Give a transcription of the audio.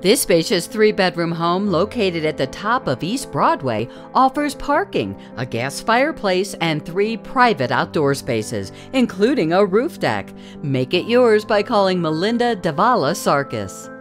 This spacious three bedroom home, located at the top of East Broadway, offers parking, a gas fireplace, and three private outdoor spaces, including a roof deck. Make it yours by calling Melinda Davala Sarkis.